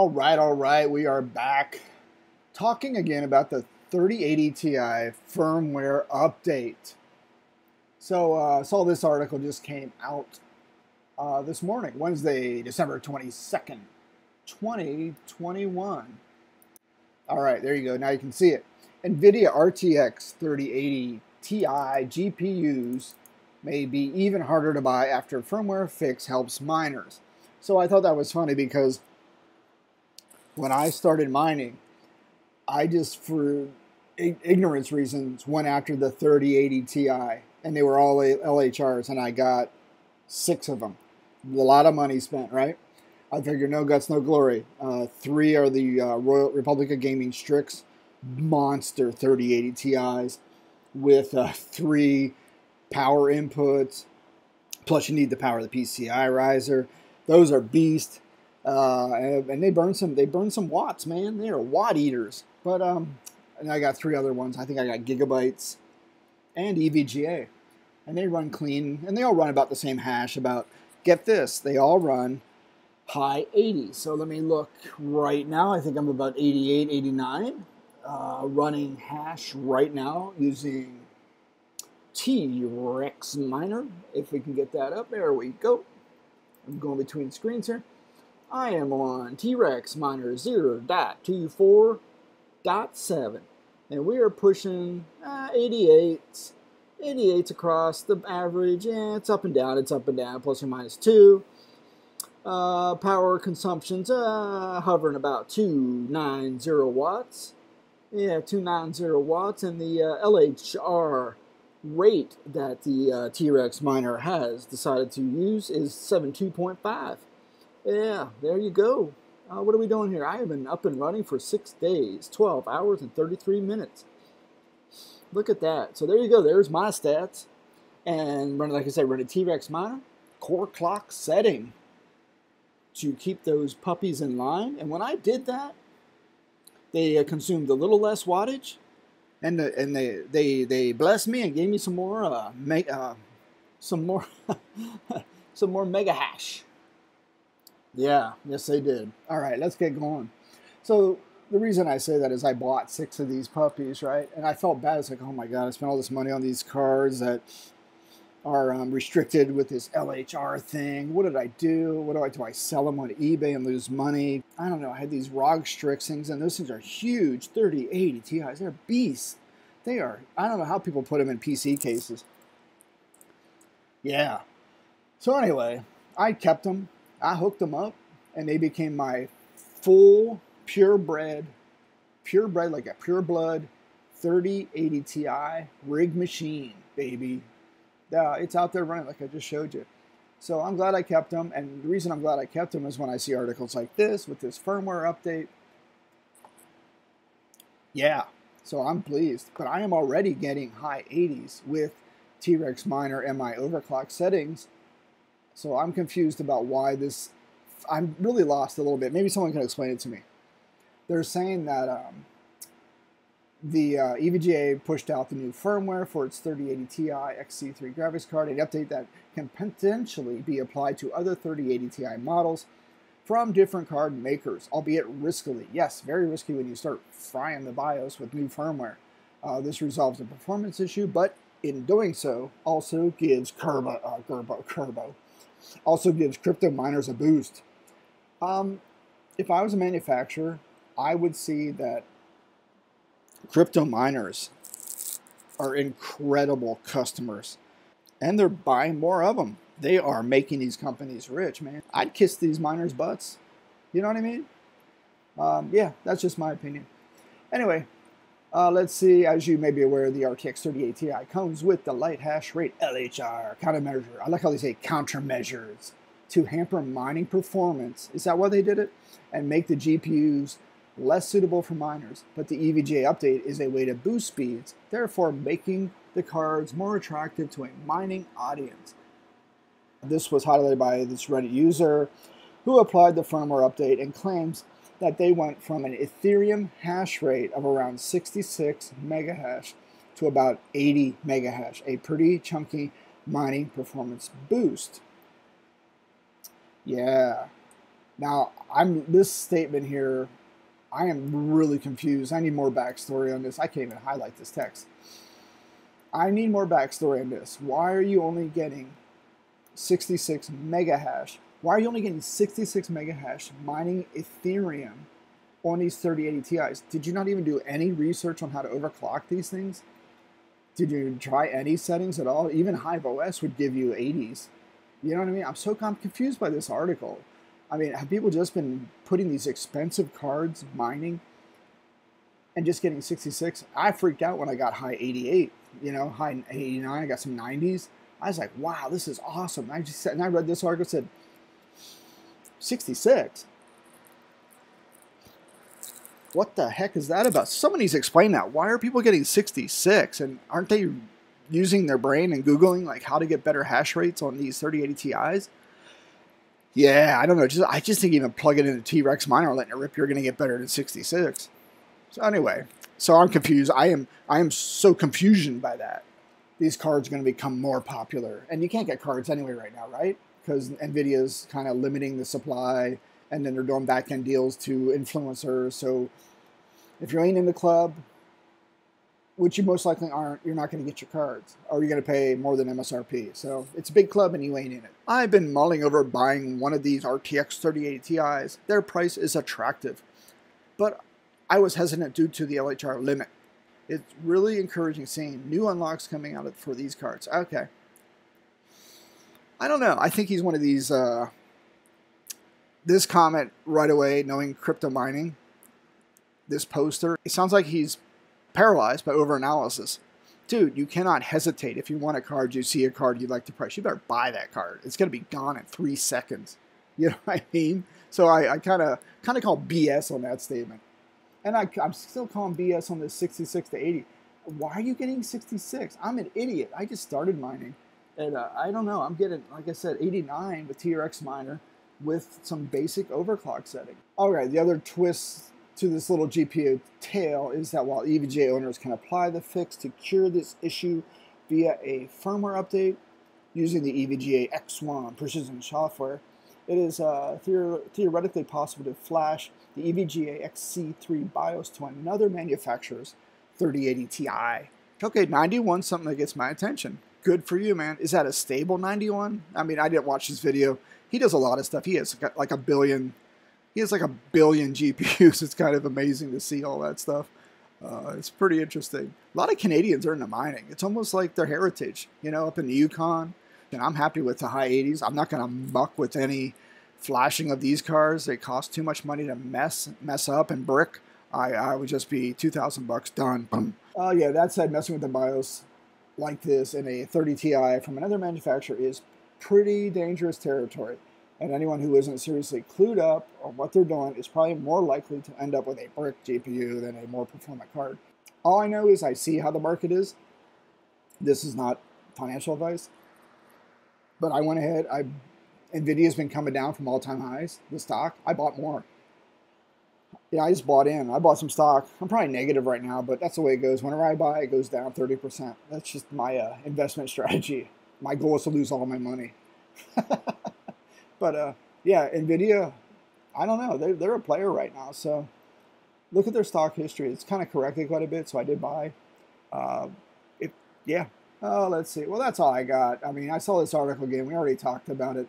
All right, all right, we are back talking again about the 3080 Ti firmware update. So, uh, saw this article just came out uh, this morning, Wednesday, December 22nd, 2021. All right, there you go. Now you can see it. NVIDIA RTX 3080 Ti GPUs may be even harder to buy after firmware fix helps miners. So I thought that was funny because when I started mining, I just, for ignorance reasons, went after the 3080 Ti, and they were all LHRs, and I got six of them. A lot of money spent, right? I figured no guts, no glory. Uh, three are the uh, Royal Republic of Gaming Strix monster 3080 Ti's with uh, three power inputs. Plus, you need the power of the PCI riser. Those are beast. Uh, and they burn some they burn some watts, man. They are watt eaters. But um, and I got three other ones. I think I got gigabytes and EVGA, and they run clean, and they all run about the same hash. About get this, they all run high 80. So let me look right now. I think I'm about 88, 89, uh, running hash right now using T-Rex Miner. If we can get that up, there we go. I'm going between screens here. I am on T-Rex Miner 0.24.7 and we are pushing uh, 88 88s across the average. Yeah it's up and down it's up and down plus or minus 2 uh, power consumption's uh, hovering about 290 watts. Yeah 290 watts and the uh, LHR rate that the uh, T-Rex miner has decided to use is 72.5 yeah, there you go. Uh, what are we doing here? I have been up and running for six days, 12 hours and 33 minutes. Look at that. So there you go. There's my stats. And running, like I said, running a T-Rex miner, core clock setting to keep those puppies in line. And when I did that, they uh, consumed a little less wattage, and the, and they they they blessed me and gave me some more uh, uh, some more some more mega hash. Yeah, yes, they did. All right, let's get going. So the reason I say that is I bought six of these puppies, right? And I felt bad. It's like, oh my god, I spent all this money on these cards that are um, restricted with this LHR thing. What did I do? What do I do? I sell them on eBay and lose money. I don't know. I had these ROG Strix things, and those things are huge 30, 80 Ti's. They're beasts. They are. I don't know how people put them in PC cases. Yeah. So anyway, I kept them. I hooked them up and they became my full purebred, purebred like a pure blood 3080 Ti rig machine, baby. It's out there running like I just showed you. So I'm glad I kept them, and the reason I'm glad I kept them is when I see articles like this with this firmware update. Yeah, so I'm pleased, but I am already getting high 80s with T-Rex Miner and my overclock settings so I'm confused about why this. I'm really lost a little bit. Maybe someone can explain it to me. They're saying that um, the uh, EVGA pushed out the new firmware for its 3080 Ti XC3 graphics card, an update that can potentially be applied to other 3080 Ti models from different card makers, albeit riskily. Yes, very risky when you start frying the BIOS with new firmware. Uh, this resolves a performance issue, but in doing so, also gives Kerbo, uh, Gerbo, Kerbo, also gives crypto miners a boost. Um, if I was a manufacturer, I would see that crypto miners are incredible customers and they're buying more of them. They are making these companies rich, man. I'd kiss these miners' butts. You know what I mean? Um, yeah, that's just my opinion. Anyway, uh, let's see, as you may be aware, the RTX 3080 Ti comes with the light hash rate LHR countermeasure. I like how they say countermeasures to hamper mining performance. Is that why they did it? And make the GPUs less suitable for miners. But the EVGA update is a way to boost speeds, therefore making the cards more attractive to a mining audience. This was highlighted by this Reddit user who applied the firmware update and claims that they went from an Ethereum hash rate of around 66 megahash to about 80 megahash, a pretty chunky mining performance boost. Yeah, Now, I'm this statement here. I am really confused. I need more backstory on this. I can't even highlight this text. I need more backstory on this. Why are you only getting 66 mega hash? Why are you only getting 66 mega hash mining Ethereum on these 3080 Ti's? Did you not even do any research on how to overclock these things? Did you try any settings at all? Even Hive OS would give you 80s. You know what I mean? I'm so confused by this article. I mean, have people just been putting these expensive cards mining and just getting 66? I freaked out when I got high 88, you know, high 89. I got some 90s. I was like, wow, this is awesome. I just and I read this article said 66. What the heck is that about? Someone needs to explain that. Why are people getting 66? And aren't they using their brain and Googling like how to get better hash rates on these 3080 Ti's? Yeah, I don't know. Just I just think even plug it into T-Rex miner, letting it rip, you're going to get better than 66. So anyway, so I'm confused. I am I am so confusion by that. These cards are going to become more popular, and you can't get cards anyway right now, right? Because Nvidia's kind of limiting the supply, and then they're doing back end deals to influencers. So if you ain't in the club, which you most likely aren't, you're not going to get your cards, or you're going to pay more than MSRP. So it's a big club and you ain't in it. I've been mulling over buying one of these RTX 3080 Ti's. Their price is attractive, but I was hesitant due to the LHR limit. It's really encouraging seeing new unlocks coming out for these cards. Okay. I don't know. I think he's one of these. Uh, this comment right away, knowing crypto mining, this poster, it sounds like he's paralyzed by overanalysis. Dude, you cannot hesitate. If you want a card, you see a card you'd like to price, you better buy that card. It's going to be gone in three seconds. You know what I mean? So I kind of kind of call BS on that statement. And I, I'm still calling BS on this 66 to 80. Why are you getting 66? I'm an idiot. I just started mining. And uh, I don't know. I'm getting, like I said, 89 with T-Rex miner with some basic overclock setting. All right, the other twist to this little GPU tale is that while EVGA owners can apply the fix to cure this issue via a firmware update using the EVGA X1 precision software, it is uh, theor theoretically possible to flash the EVGA XC3 BIOS to another manufacturer's 3080 Ti. Okay, 91, something that gets my attention. Good for you, man. Is that a stable 91? I mean, I didn't watch this video. He does a lot of stuff. He has like a billion he has like a billion GPUs. It's kind of amazing to see all that stuff. Uh, it's pretty interesting. A lot of Canadians are into mining. It's almost like their heritage, you know, up in the Yukon. And I'm happy with the high 80s. I'm not going to muck with any flashing of these cars. They cost too much money to mess mess up and brick. I, I would just be 2,000 bucks done. Oh yeah, that said, messing with the BIOS like this in a 30 Ti from another manufacturer is pretty dangerous territory and anyone who isn't seriously clued up on what they're doing is probably more likely to end up with a brick GPU than a more performant card. All I know is I see how the market is. This is not financial advice, but I went ahead. I Nvidia's been coming down from all-time highs. The stock, I bought more. Yeah, I just bought in. I bought some stock. I'm probably negative right now, but that's the way it goes. Whenever I buy, it goes down 30%. That's just my uh, investment strategy. My goal is to lose all my money. But uh, yeah, Nvidia, I don't know. They're, they're a player right now. So look at their stock history. It's kind of corrected quite a bit. So I did buy. Uh, it, yeah. Oh, let's see. Well, that's all I got. I mean, I saw this article again. We already talked about it.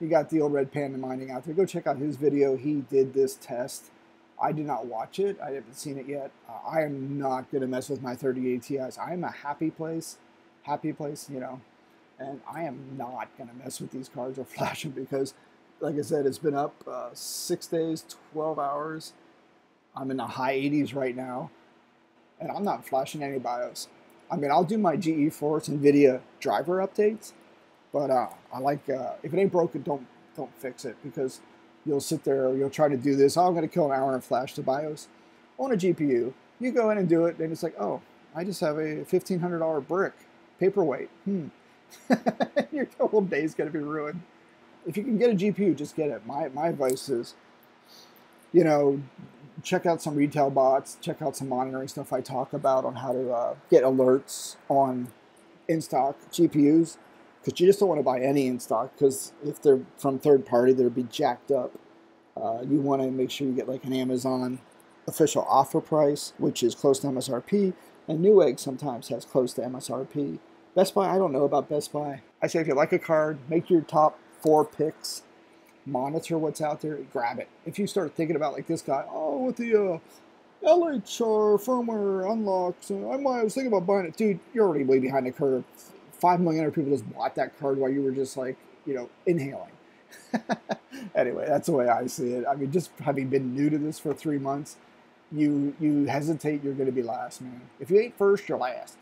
You got the old Red Panda mining out there. Go check out his video. He did this test. I did not watch it. I haven't seen it yet. Uh, I am not going to mess with my 3080 Ti's. I am a happy place. Happy place, you know and I am not going to mess with these cards or flash them because, like I said, it's been up uh, six days, 12 hours. I'm in the high 80s right now, and I'm not flashing any BIOS. I mean, I'll do my GeForce NVIDIA driver updates, but uh, I like uh, if it ain't broken, don't don't fix it because you'll sit there, or you'll try to do this. Oh, I'm going to kill an hour and flash the BIOS on a GPU. You go in and do it, and it's like, oh, I just have a $1,500 brick paperweight. Hmm your whole day's going to be ruined. If you can get a GPU, just get it. My, my advice is, you know, check out some retail bots, check out some monitoring stuff I talk about on how to uh, get alerts on in stock GPUs because you just don't want to buy any in stock because if they're from third party, they'll be jacked up. Uh, you want to make sure you get like an Amazon official offer price, which is close to MSRP, and Newegg sometimes has close to MSRP. Best Buy, I don't know about Best Buy. I say if you like a card, make your top four picks, monitor what's out there, grab it. If you start thinking about like this guy, oh, with the uh, LHR firmware unlocks, I might I was thinking about buying it, dude. You're already way behind the curve. Five million other people just bought that card while you were just like, you know, inhaling. anyway, that's the way I see it. I mean, just having been new to this for three months, you you hesitate, you're going to be last, man. If you ain't first, you're last.